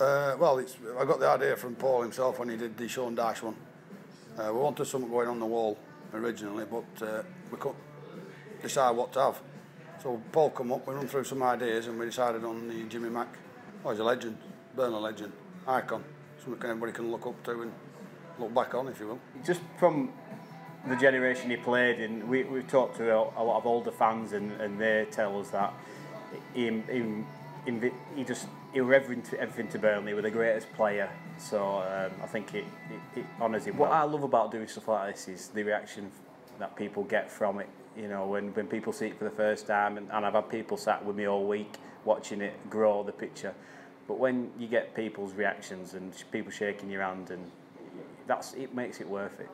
Uh, well, it's, I got the idea from Paul himself when he did the Sean Dyche one. Uh, we wanted something going on the wall originally, but uh, we couldn't decide what to have. So Paul come up, we run through some ideas, and we decided on the Jimmy Mack. Oh, he's a legend, Burnley legend, icon, something everybody can look up to and look back on, if you will. Just from the generation he played in, we, we've talked to a, a lot of older fans, and, and they tell us that he, he, he, he just everything to, everything to Burnley. Was the greatest player, so um, I think it, it, it honours him. What I love about doing stuff like this is the reaction that people get from it. You know, when, when people see it for the first time, and, and I've had people sat with me all week watching it grow the picture. But when you get people's reactions and people shaking your hand, and that's it makes it worth it.